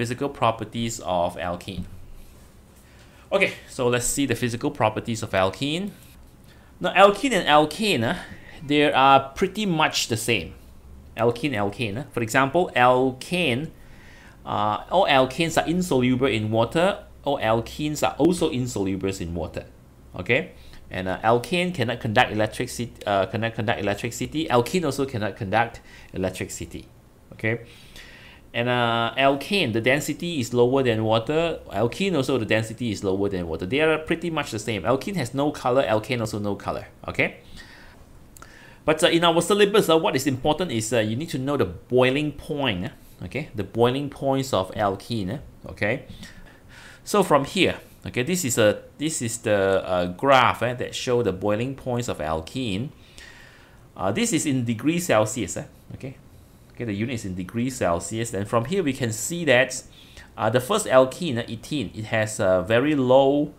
physical properties of alkene. Okay, so let's see the physical properties of alkene. Now, alkene and alkane, uh, they are pretty much the same. Alkene, alkane. Uh. For example, alkane, uh, all alkanes are insoluble in water. All alkenes are also insoluble in water. Okay, and uh, alkane cannot conduct electricity. Uh, cannot conduct electricity. Alkene also cannot conduct electricity. Okay, and uh, alkane, the density is lower than water. Alkene also, the density is lower than water. They are pretty much the same. Alkene has no color, alkane also no color. Okay. But uh, in our syllabus, uh, what is important is uh, you need to know the boiling point. Uh, okay, the boiling points of alkene. Okay. So from here, okay, this is a this is the uh, graph uh, that show the boiling points of alkene. Uh, this is in degrees Celsius. Uh, okay, Okay, the unit is in degrees Celsius. And from here we can see that uh, the first alkene, uh, ethene, it has a very low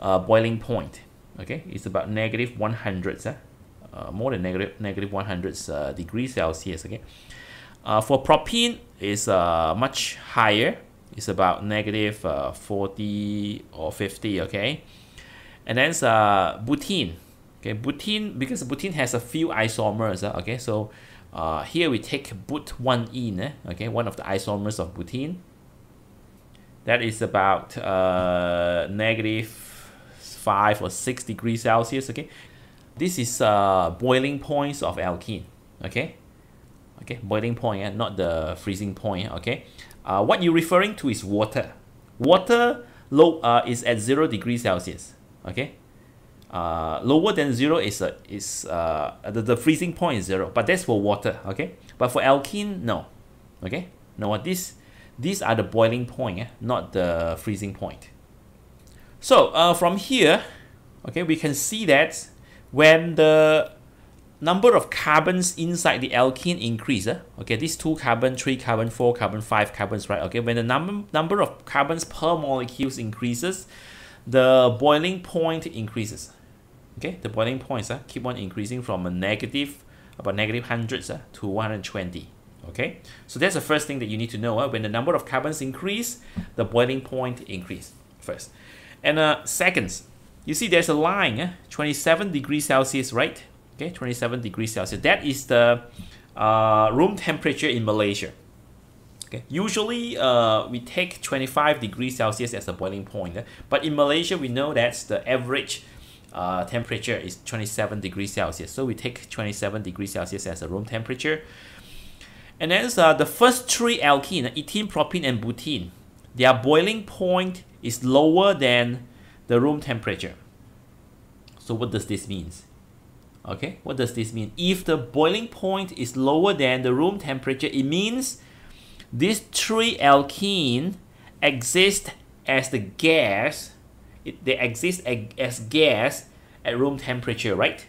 uh, boiling point. Okay, it's about negative 100, uh, uh, more than negative, negative 100 uh, degrees Celsius. Okay, uh, for propene is uh, much higher. It's about negative uh, 40 or 50. Okay, and then uh, butene. Okay, butene because butene has a few isomers. Uh, okay, so uh, here we take but-1-ene, eh? okay, one of the isomers of butene. That is about uh, negative 5 or 6 degrees Celsius, okay. This is uh, boiling points of alkene, okay. Okay, boiling point, eh? not the freezing point, okay. Uh, what you're referring to is water. Water low, uh, is at 0 degrees Celsius, okay uh, lower than zero is a, is uh, the, the freezing point is zero but that's for water okay? But for alkene no okay? No what this these are the boiling point eh? not the freezing point. So uh, from here okay we can see that when the number of carbons inside the alkene increase eh? okay these two carbon three carbon four carbon five carbons right? Okay when the number number of carbons per molecules increases the boiling point increases okay the boiling points uh, keep on increasing from a negative about negative hundreds uh, to 120 okay? So that's the first thing that you need to know uh, when the number of carbons increase the boiling point increase first. And uh, seconds. You see there's a line uh, 27 degrees celsius right? Okay 27 degrees celsius. That is the uh, room temperature in malaysia. Okay? Usually uh, we take 25 degrees celsius as a boiling point but in malaysia we know that's the average uh, temperature is 27 degrees Celsius. So we take 27 degrees Celsius as a room temperature. And then uh, the first three alkene, ethene, propene, and butene, their boiling point is lower than the room temperature. So what does this mean? Okay, what does this mean? If the boiling point is lower than the room temperature, it means these three alkene exist as the gas it, they exist as gas at room temperature, right?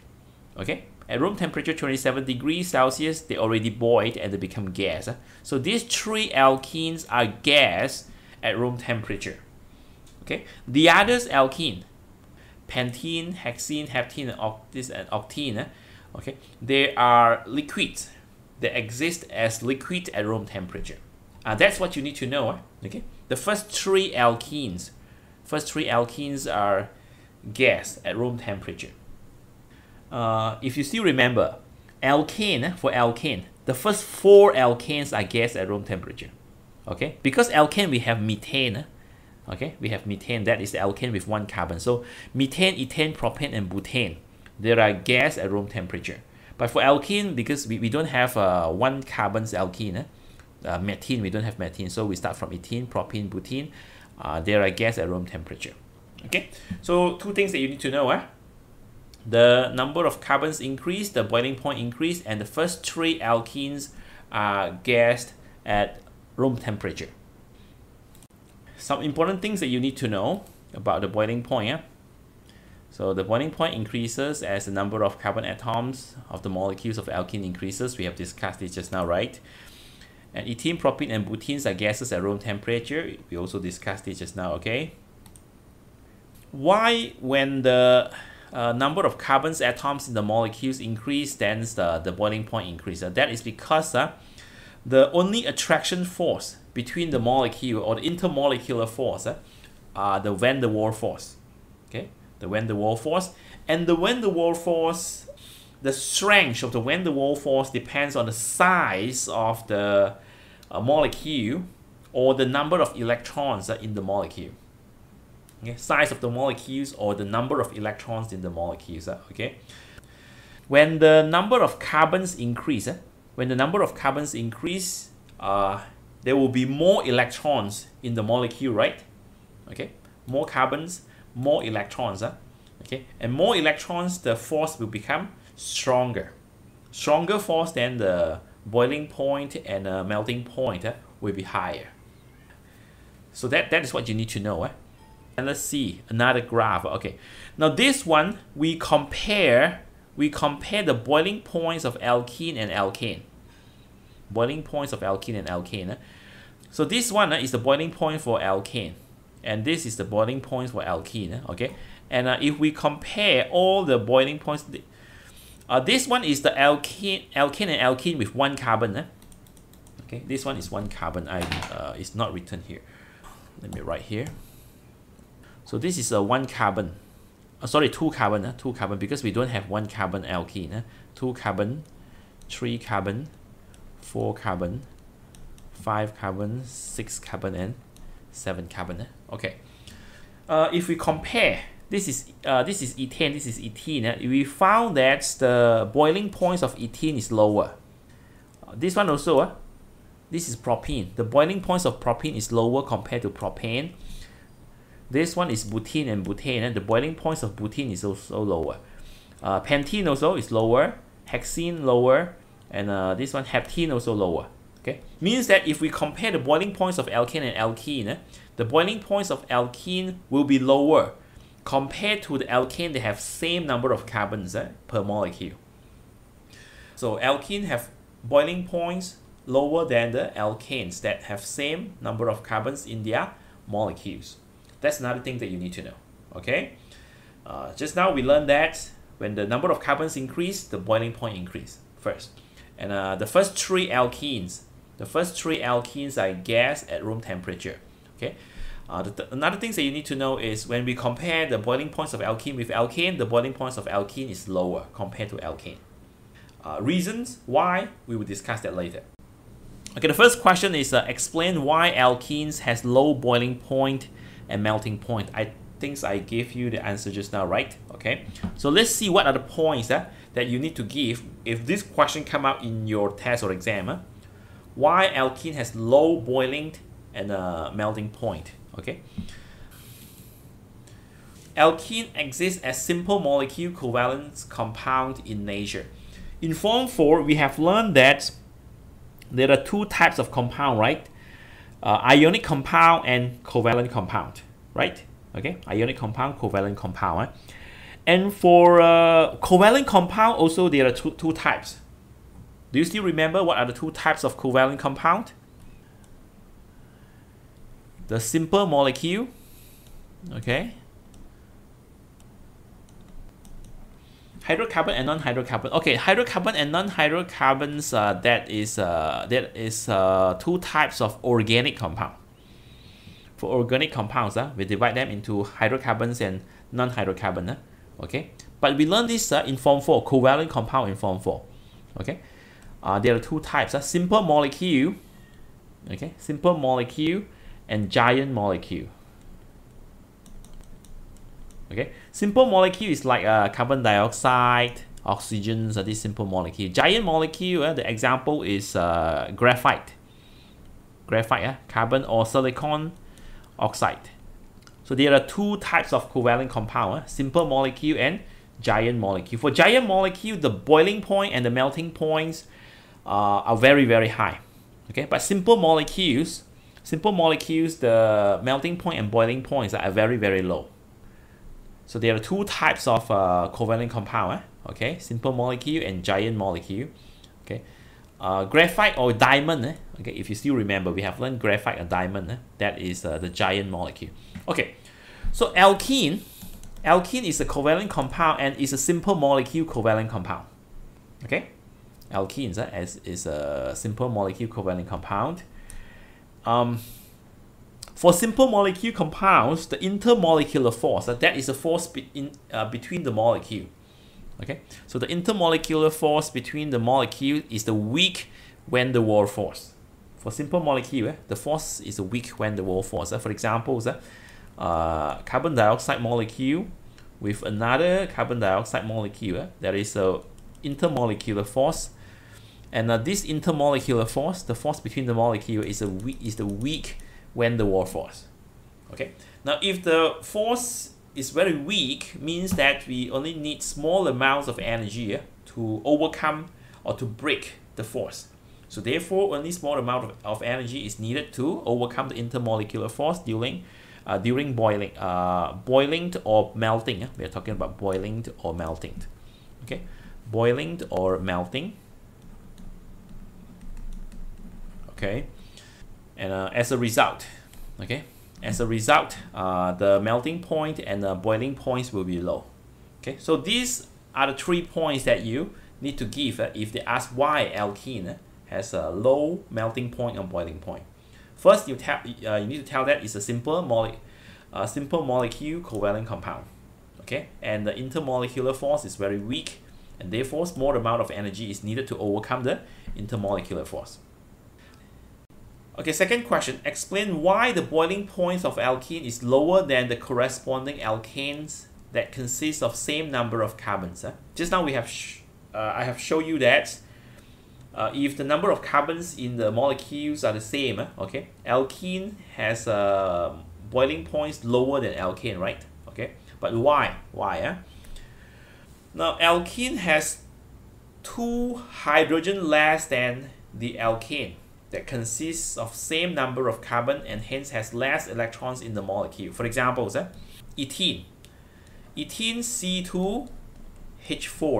Okay, at room temperature 27 degrees Celsius, they already boiled and they become gas. So these three alkenes are gas at room temperature. Okay, the others alkene, pentene, hexene, heptene, and octene, and octene, okay, they are liquids. They exist as liquid at room temperature. Uh, that's what you need to know. Okay, the first three alkenes First three alkenes are gas at room temperature. Uh, if you still remember, alkane, for alkane, the first four alkanes are gas at room temperature. Okay, because alkane we have methane. Okay, we have methane, that is the alkane with one carbon. So methane, ethane, propane, and butane, there are gas at room temperature. But for alkene, because we, we don't have uh, one carbon's alkene, eh? uh, methane, we don't have methane. So we start from ethene, propene, butene uh, there are gas at room temperature. Okay, so two things that you need to know. Eh? The number of carbons increase, the boiling point increase, and the first three alkenes are gassed at room temperature. Some important things that you need to know about the boiling point. Eh? So the boiling point increases as the number of carbon atoms of the molecules of alkene increases. We have discussed this just now, right? And ethene, propene, and butenes are gases at room temperature. We also discussed this just now, okay? Why, when the uh, number of carbons atoms in the molecules increase, then the, the boiling point increases? Uh, that is because uh, the only attraction force between the molecule or the intermolecular force uh, are the van der Waals force. Okay, the van der Waals force. And the van der Waals force, the strength of the van der Waals force depends on the size of the uh, molecule or the number of electrons in the molecule. Okay, size of the molecules or the number of electrons in the molecules. Uh, okay, when the number of carbons increase, uh, when the number of carbons increase, uh, there will be more electrons in the molecule, right? Okay, more carbons, more electrons. Uh, okay, and more electrons, the force will become stronger. Stronger force than the boiling point and uh, melting point uh, will be higher. So that, that is what you need to know. Eh? And let's see another graph. Okay, now this one we compare we compare the boiling points of alkene and alkane. Boiling points of alkene and alkane. Eh? So this one uh, is the boiling point for alkane, and this is the boiling point for alkene. Eh? Okay, and uh, if we compare all the boiling points, uh, this one is the alkene, alkane and alkene with one carbon. Eh? Okay, this one is one carbon. I uh, it's not written here. Let me write here. So this is a one carbon. Uh, sorry, two carbon. Uh, two carbon because we don't have one carbon alkene. Uh, two carbon, three carbon, four carbon, five carbon, six carbon, and seven carbon. Uh, okay. Uh, if we compare this is uh, this is ethane, this is ethene. Uh, we found that the boiling points of ethene is lower. Uh, this one also, uh, this is propene. The boiling points of propene is lower compared to propane. This one is butene and butane, and the boiling points of butene is also lower. Uh, pentene also is lower, hexene lower, and uh, this one heptene also lower. Okay, means that if we compare the boiling points of alkane and alkene, eh, the boiling points of alkene will be lower compared to the alkane. They have same number of carbons eh, per molecule. So alkene have boiling points lower than the alkanes that have same number of carbons in their molecules. That's another thing that you need to know. Okay. Uh, just now we learned that when the number of carbons increase, the boiling point increase first. And uh, the first three alkenes, the first three alkenes are gas at room temperature. Okay. Uh, th another thing that you need to know is when we compare the boiling points of alkene with alkane, the boiling points of alkene is lower compared to alkane. Uh, reasons why, we will discuss that later. Okay, the first question is uh, explain why alkenes has low boiling point and melting point. I think I gave you the answer just now, right? Okay, so let's see what are the points uh, that you need to give if this question come out in your test or exam. Uh, why alkene has low boiling and uh, melting point okay. Alkene exists as simple molecule covalent compound in nature. In form 4 we have learned that there are two types of compound right? Uh, ionic compound and covalent compound right? Okay ionic compound covalent compound eh? and for uh, covalent compound also there are two, two types. Do you still remember what are the two types of covalent compound the simple molecule okay? Hydrocarbon and non-hydrocarbon. Okay hydrocarbon and non-hydrocarbons uh, that is uh, that is uh, two types of organic compound. For organic compounds uh, we divide them into hydrocarbons and non-hydrocarbon uh, okay? But we learned this uh, in form 4 covalent compound in form 4 okay? Uh, there are two types uh, simple molecule okay? Simple molecule and giant molecule. Okay, simple molecule is like uh, carbon dioxide, oxygen, so this simple molecule. Giant molecule, uh, the example is uh, graphite. Graphite, uh, carbon or silicon oxide. So there are two types of covalent compound, uh, simple molecule and giant molecule. For giant molecule, the boiling point and the melting points uh, are very, very high. Okay, but simple molecules, Simple molecules, the melting point and boiling points are very, very low. So there are two types of uh, covalent compound, eh? okay? Simple molecule and giant molecule, okay? Uh, graphite or diamond, eh? okay? If you still remember, we have learned graphite or diamond, eh? that is uh, the giant molecule. Okay, so alkene, alkene is a covalent compound and is a simple molecule covalent compound, okay? alkenes as is a simple molecule covalent compound. Um, for simple molecule compounds, the intermolecular force, that is the force be in, uh, between the molecule. Okay, so the intermolecular force between the molecule is the weak van der Waals force. For simple molecule, eh, the force is a weak van der Waals force. Uh, for example, uh, carbon dioxide molecule with another carbon dioxide molecule, uh, there is a intermolecular force. And uh, this intermolecular force, the force between the molecule, is a weak, is the weak van force. Okay. Now, if the force is very weak, means that we only need small amounts of energy to overcome or to break the force. So therefore, only small amount of, of energy is needed to overcome the intermolecular force during uh, during boiling, uh, boiling or melting. We are talking about boiling or melting. Okay, boiling or melting. Okay, and uh, as a result, okay, as a result, uh, the melting point and the boiling points will be low. Okay, so these are the three points that you need to give uh, if they ask why alkene has a low melting point and boiling point. First, you tell uh, you need to tell that it's a simple mole, uh, simple molecule covalent compound. Okay, and the intermolecular force is very weak, and therefore small amount of energy is needed to overcome the intermolecular force. Okay, second question. Explain why the boiling point of alkene is lower than the corresponding alkanes that consist of same number of carbons. Just now we have uh, I have shown you that uh, if the number of carbons in the molecules are the same, uh, okay, alkene has uh, boiling points lower than alkane, right? Okay, but why? Why? Uh? Now, alkene has two hydrogen less than the alkane that consists of same number of carbon and hence has less electrons in the molecule. For example, uh, ethene. Ethene C2H4,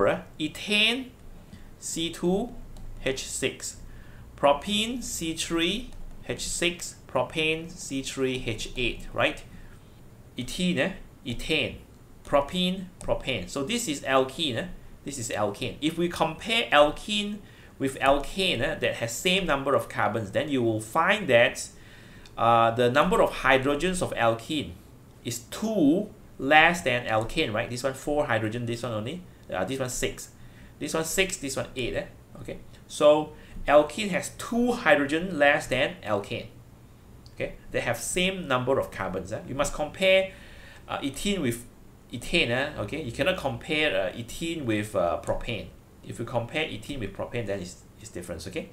uh, ethane C2 H6, propene C3 H6, propane C3 H8, right? Ethene, eh? ethane, propene, propane. So this is alkene, eh? this is alkene. If we compare alkene with alkane uh, that has same number of carbons, then you will find that uh, the number of hydrogens of alkene is 2 less than alkane, right? This one 4 hydrogen, this one only, uh, this one 6. This one 6, this one 8, eh? okay? So alkene has 2 hydrogen less than alkane, okay? They have same number of carbons. Eh? You must compare uh, ethene with ethane, eh? okay? You cannot compare uh, ethene with uh, propane if you compare ethene with propane then it's, it's different okay?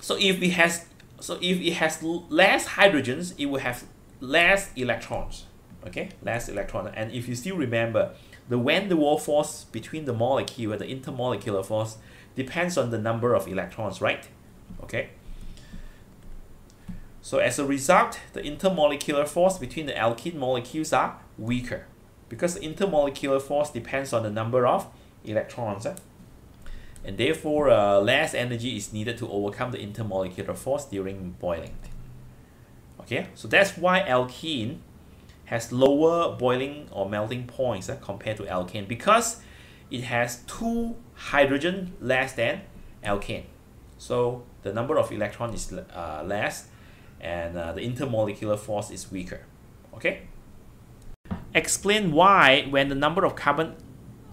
So if it has so if it has less hydrogens it will have less electrons okay? Less electrons and if you still remember the van der Waals force between the molecule the intermolecular force depends on the number of electrons right? Okay? So as a result the intermolecular force between the alkene molecules are weaker because the intermolecular force depends on the number of electrons eh? And therefore uh, less energy is needed to overcome the intermolecular force during boiling. Okay, so that's why alkene has lower boiling or melting points uh, compared to alkane because it has two hydrogen less than alkane. So the number of electrons is uh, less and uh, the intermolecular force is weaker. Okay? Explain why when the number of carbon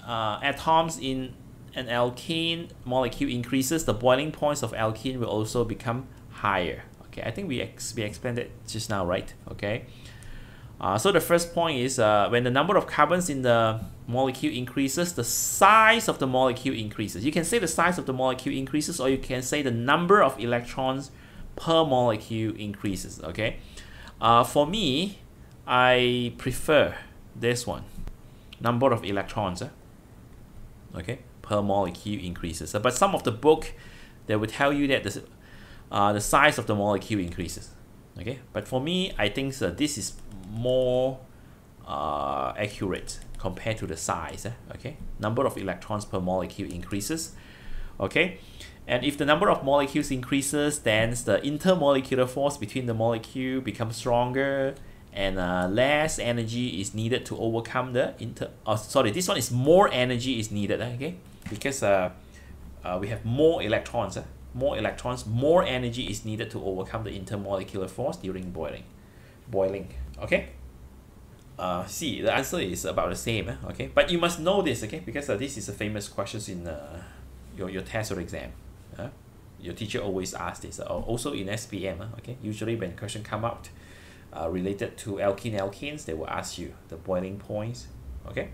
uh, atoms in an alkene molecule increases, the boiling points of alkene will also become higher. Okay, I think we, ex we explained it just now, right? Okay. Uh, so the first point is uh, when the number of carbons in the molecule increases, the size of the molecule increases. You can say the size of the molecule increases or you can say the number of electrons per molecule increases, okay? Uh, for me, I prefer this one, number of electrons, eh? okay? Per molecule increases. But some of the book, they will tell you that the, uh, the size of the molecule increases. Okay, but for me, I think uh, this is more uh, accurate compared to the size. Eh? Okay, number of electrons per molecule increases. Okay, and if the number of molecules increases, then the intermolecular force between the molecule becomes stronger and uh, less energy is needed to overcome the inter. Oh, sorry, this one is more energy is needed. Okay, because uh, uh, we have more electrons. Uh, more electrons, more energy is needed to overcome the intermolecular force during boiling. Boiling, okay? Uh, see, the answer is about the same, eh? okay? But you must know this, okay? Because uh, this is a famous question in uh, your, your test or exam. Uh? Your teacher always asks this. Uh, also in SPM, uh, okay? Usually when question come out uh, related to alkene alkenes, they will ask you the boiling points, okay?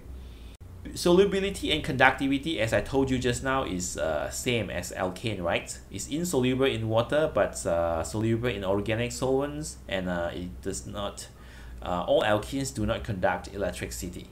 Solubility and conductivity as I told you just now is uh, same as alkane right? It's insoluble in water but uh, soluble in organic solvents and uh, it does not uh, all alkenes do not conduct electricity